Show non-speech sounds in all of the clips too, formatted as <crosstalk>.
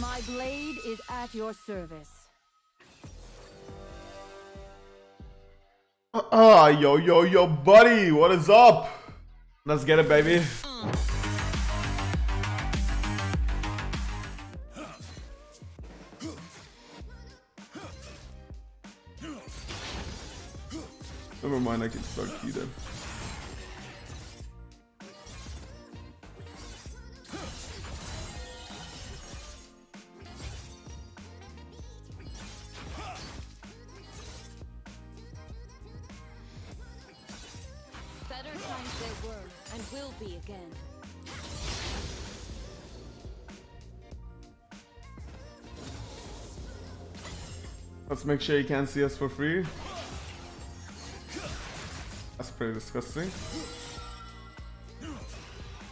My blade is at your service. Ah, yo, yo, yo, buddy, what is up? Let's get it, baby. Never mind, I can start you then. Will be again. Let's make sure you can't see us for free. That's pretty disgusting.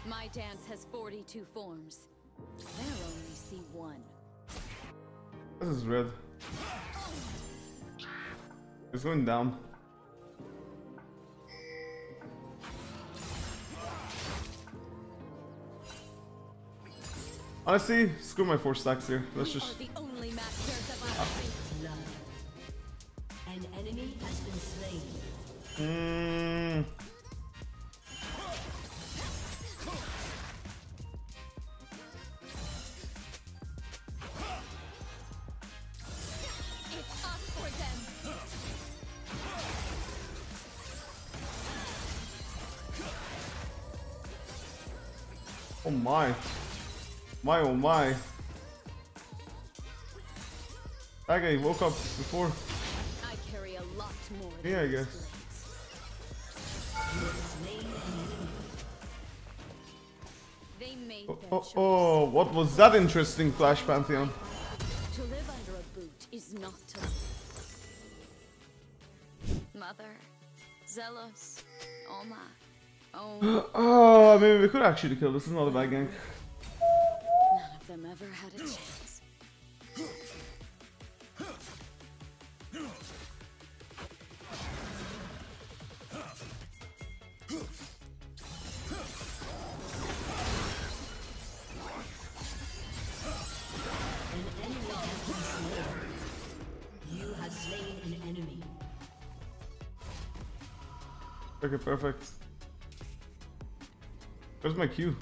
My dance has 42 forms. They'll only see one. This is red. It's going down. Honestly, screw my four stacks here. Let's We just. are That guy woke up before. I carry a lot more. Yeah, I guess. these Slain an enemy. blades. They made Oh, oh, oh, what was that interesting Flash Pantheon? To live under a boot is not to. Mother, Zelos, Oma, <gasps> oh, maybe we could actually kill. This is not a bad gank. None of them ever had a chance. An enemy has been slain. You have slain an enemy. Okay, perfect. Where's my Q?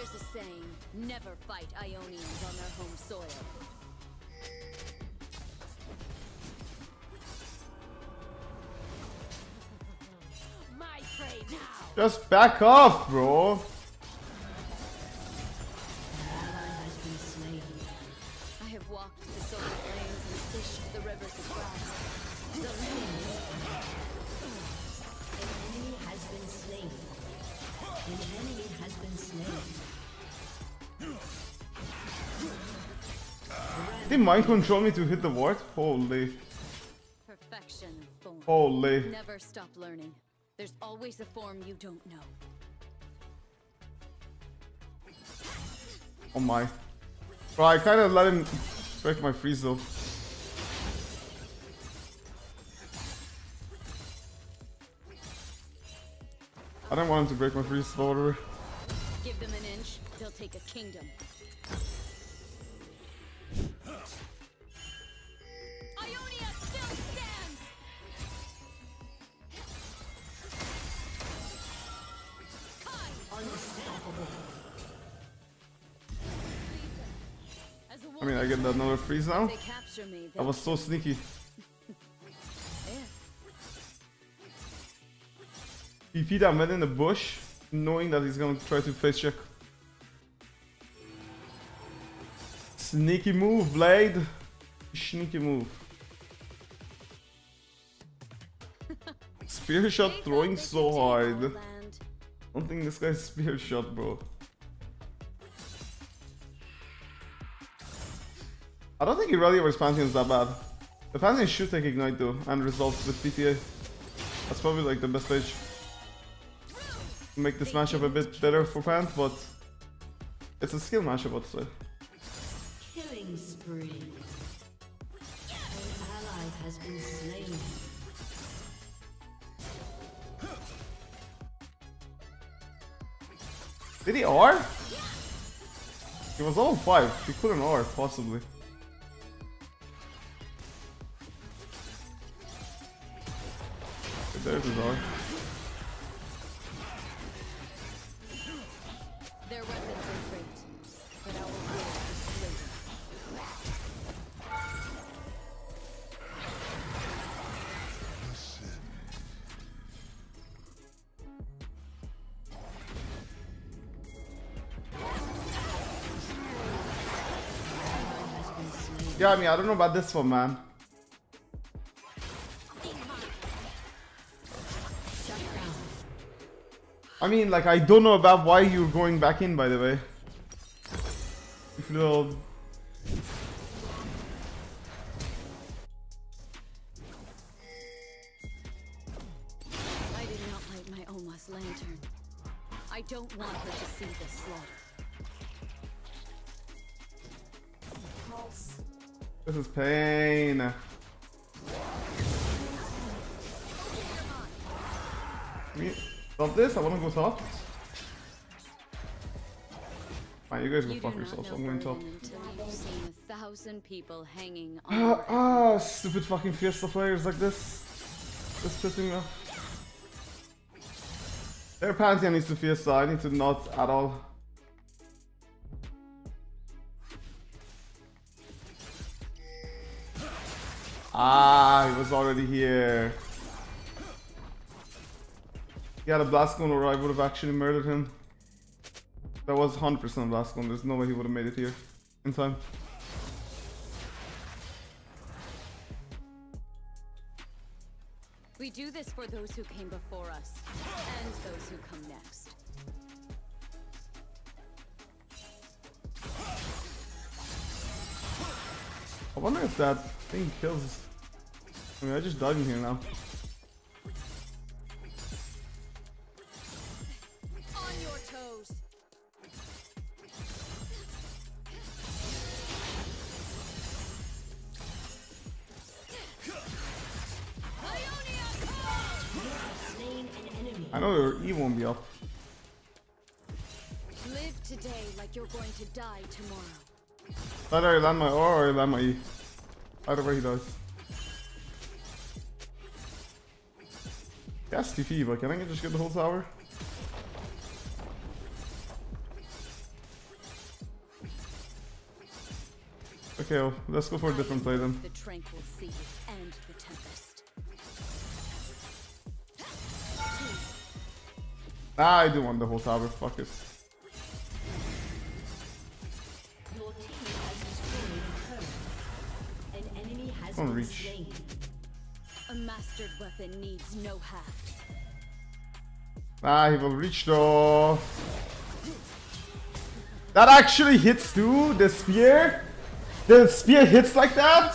There's a saying, never fight Ionians on their home soil. My prey now! Just back off, bro. They mind control me to hit the ward? Holy. perfection form. Holy. Never stop learning. There's always a form you don't know. Oh my. Bro, I kind of let him break my freeze though. I don't want him to break my freeze, but whatever. Give them an inch, they'll take a kingdom. Mean, I get another freeze now. They capture me. That was so sneaky. <laughs> PP that man in the bush, knowing that he's gonna try to face check. Sneaky move, Blade. Sneaky move. <laughs> Spear shot throwing so hard. I don't think this guy's spear shot, bro. I don't think Irelia vs Pantheon is that bad. The Pantheon should take Ignite though, and resolve with PTA. That's probably like the best stage. Make this matchup a bit better for Pant, but it's a skill matchup, I'd say. Killing spree. An ally has been slain. Did he R? He was all 5. He couldn't R, possibly. There's his R. Their weapons are great, but our will is greater. Yeah, I mean, I don't know about this one, man. I mean, like, I don't know about why you're going back in, by the way. If you'll... I did not light my Oma's lantern. I don't want her to see the slaughter. This is pain. Me, stop this, I wanna go top. Fine, you guys go You fuck yourselves, know I'm going top. Berlin until you've seen a thousand people hanging <gasps> on Ah, ah, stupid fucking Fiesta players like this. This pissing me off. Their Pantheon needs to Fiesta, I need to not at all. Ah, he was already here. He had a blast cone or I would have actually murdered him. That was 100% blast cone, there's no way he would have made it here in time. We do this for those who came before us, and those who come next. I wonder if that thing kills. I mean, I just died in here now. Either I land my R or I land my E. Either way he does. Yes, TP, but can I just get the whole tower? Okay, well, let's go for a different play then. The tranquil sea and the tempest. Ah, I do want the whole tower, fuck it. An enemy has Don't been reach. A mastered weapon needs no haft. Ah, he will reach though. That actually hits too, the spear. The spear hits like that.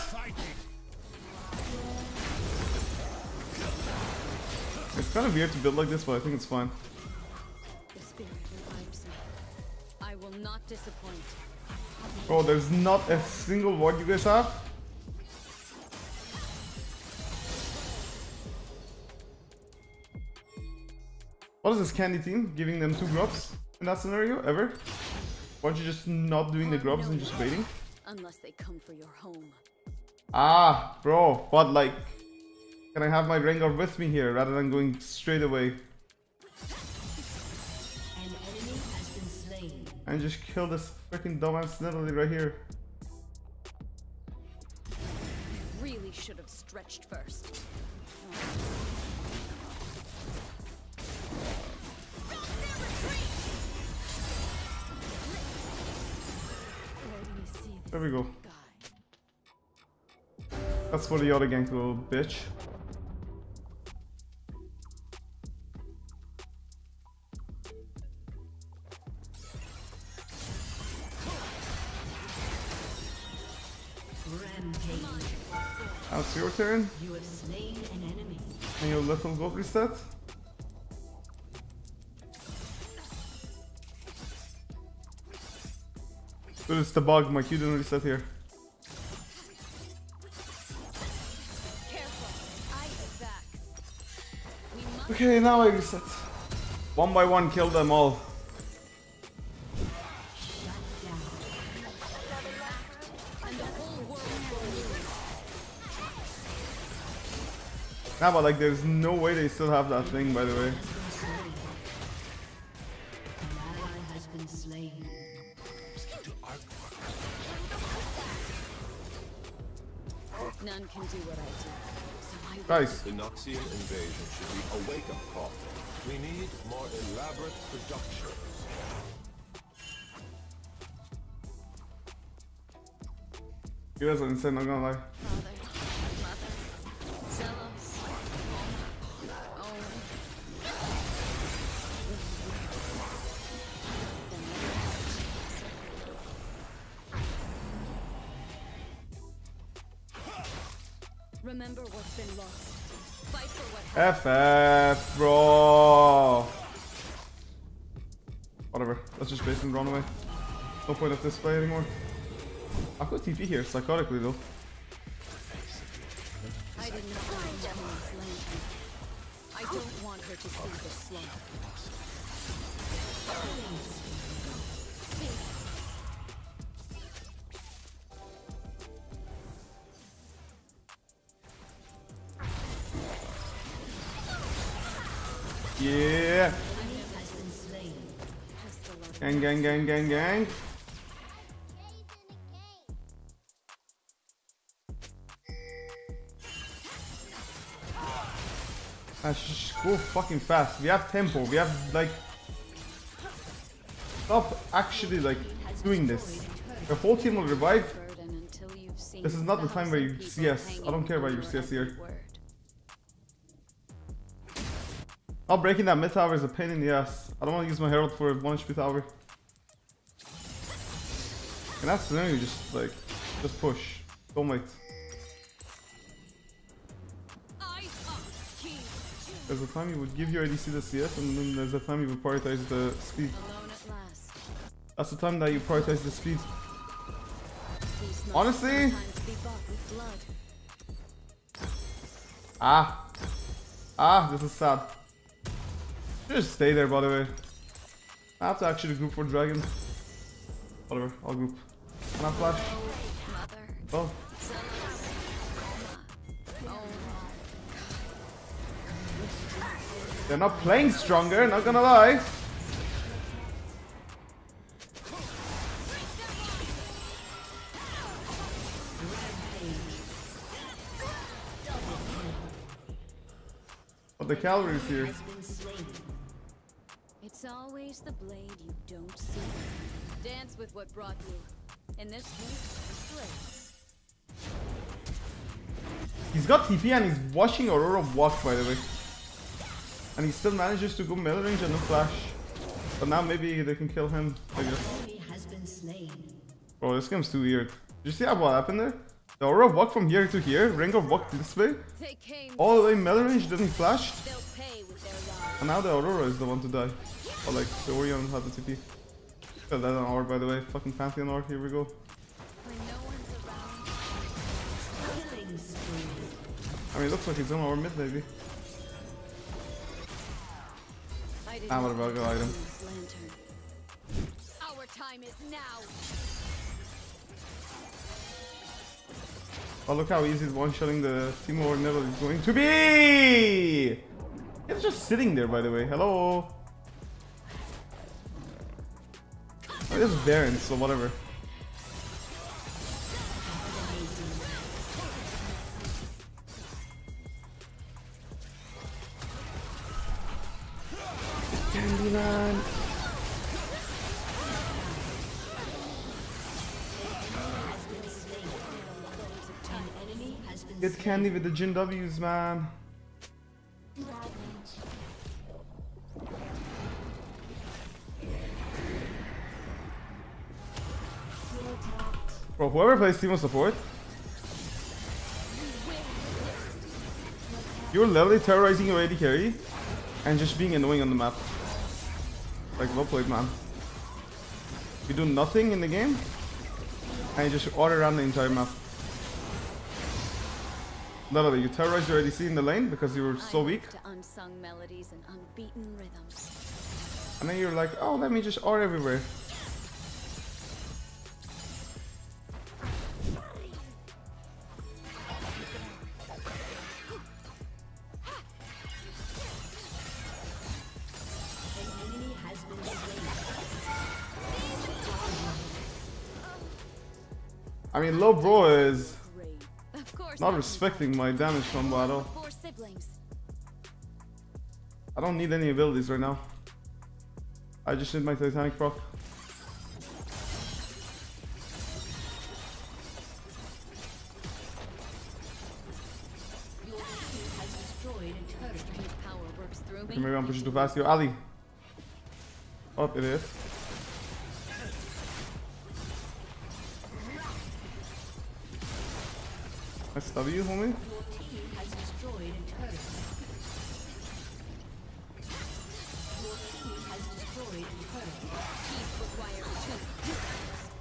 It's kind of weird to build like this, but I think it's fine. The spirit revives me. I will not disappoint. Oh, there's not a single ward you guys have? What is this candy team? Giving them two grubs in that scenario, ever? Why aren't you just not doing the Harm grubs and just waiting? Unless they come for your home. Ah, bro, but like, can I have my Rengar with me here rather than going straight away An enemy has been slain. and just kill this freaking dumbass Nidalee right here? Really should have stretched first. Let There we go. That's for the other gank, little bitch. Now it's your turn. You have slain an enemy. And your little goat reset. But it's the bug, Mike. You didn't reset here. Okay, now I reset. One by one, kill them all. Nah, but like, there's no way they still have that thing, by the way. So I will. Guys, The Noxian invasion should be a wake-up call. We need more elaborate productions. you guys are insane, not gonna lie. Father, mother, Zelos, Remember what's been lost. FF, bro. Whatever. Let's just base and run away. No point of this play anymore. I could TP here, psychotically though. Yeah. Enemy has been slain. Just a lot Gang, gang, gang, gang, gang. Sh- go fucking fast. We have tempo. We have like. Stop actually like doing this. The whole team will revive. burden until you've seen This is not the time where you CS. I don't care about your CS here. Not breaking that mid tower is a pain in the ass. I don't want to use my herald for a 1 HP tower. In that scenario, just like, just push. Don't wait. There's a time you would give your ADC the CS, and then there's a time you would prioritize the speed. That's the time that you prioritize the speed. Honestly-. Ah. Ah, this is sad. Just stay there, by the way. I have to actually group for dragon. Whatever, I'll group. Can I flash? Oh, they're not playing stronger, not gonna lie. But the calories here. Has been slain. It's always the blade you don't see. Dance with what brought you. In this case, blades. He's got TP and he's watching Aurora walk, by the way. And he still manages to go melee range and no flash. But now maybe they can kill him, I guess. Enemy has been slain. Bro, this game's too weird. Did you see what happened there? The Aurora walked from here to here, Rengar walked this way, all the way melee range, then he flashed, They'll pay with their lives. and now the Aurora is the one to die. Or like, the Aurora had the TP. Got that on Orb, by the way. Fucking Pantheon Orb, here we go. When no one's around, Killing spree. I mean, it looks like he's on our mid, maybe. I did Ah, not whatever, I'll go want item. Our time is now. Oh, look how easy one-shotting the Teemo Neville is going to be! It's just sitting there, by the way. Hello? Oh, it's Baron, so whatever. Candyman. An enemy has been Get candy with the Jhin W's, man. Bro, whoever plays Teemo support, you're literally terrorizing your AD carry and just being annoying on the map. Like, well played, man. You do nothing in the game, and you just order around the entire map. Literally, you terrorize your ADC in the lane because you were so weak. And then you're like, oh, let me just R everywhere. Mean, low bro is Great. Of course. not respecting my damage combo at all. Four siblings. I don't need any abilities right now. I just need my Titanic proc. Your team has destroyed a turret. Strange power works through Okay, me. maybe I'm pushing too fast. Yo, Ali. Oh, it turret. Peace requires two.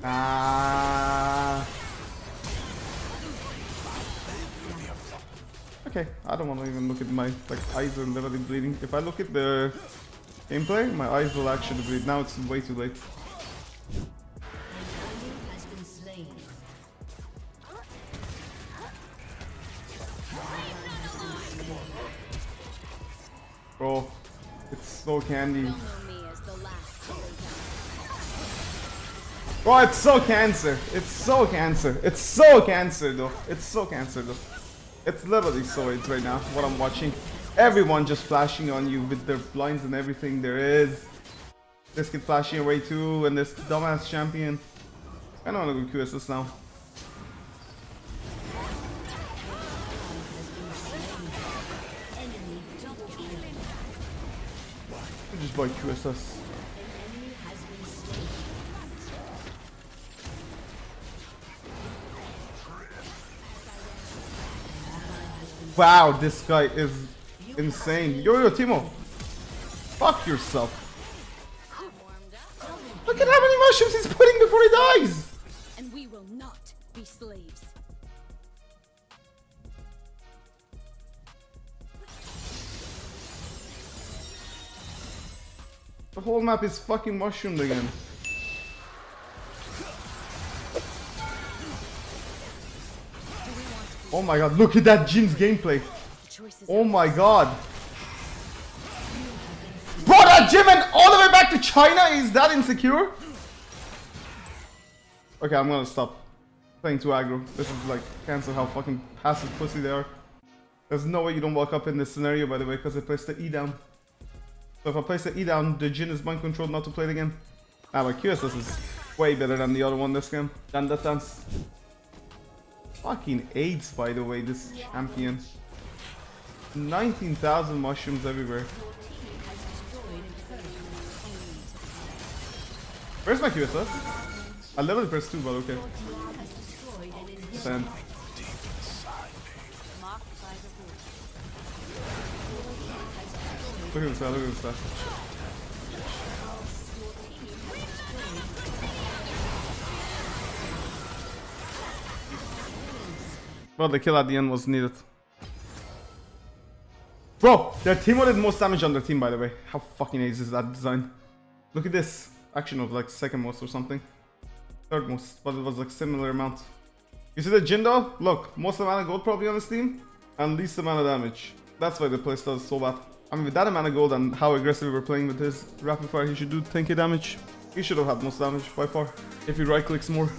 Ah. Okay, I don't want to even look at my like eyes are literally bleeding. If I look at the gameplay, my eyes will actually bleed. Now it's way too late. Bro, it's so candy. They'll know me as the last to lay down. Bro, it's so cancer. It's so cancer. It's so cancer though. It's so cancer though. It's literally so AIDS right now, what I'm watching. Everyone just flashing on you with their blinds and everything there is. This kid flashing away too, and this dumbass champion. I don't want to go QSS now. Has been slain. Wow, this guy is insane. Yo, yo, Teemo. Fuck yourself. The whole map is fucking mushroomed again. Oh my god, look at that Jhin's gameplay. Oh my god. Bro, that Jim and all the way back to China is that insecure? Okay, I'm gonna stop playing too aggro. This is like cancel how fucking passive pussy they are. There's no way you don't walk up in this scenario, by the way, because I placed the E down. So if I place the E down, the Jhin is mind controlled not to play it again. Ah, but QSS is way better than the other one this game. Than that dance. Fucking AIDS, by the way, this champion. 19,000 mushrooms everywhere. Where's my QSS? I leveled press 2, but okay. Send. Look at this guy, look at this guy. Well, the kill at the end was needed. Bro, their team did most damage on their team, by the way. How fucking ace is that design? Look at this. Action of like second most or something. Third most, but it was like similar amount. You see the Jindo? Look, most amount of gold probably on his team, and least amount of damage. That's why the playstyle is so bad. I mean, with that amount of gold and how aggressive we were playing with his rapid fire, he should do 10k damage. He should have had most damage by far, if he right clicks more.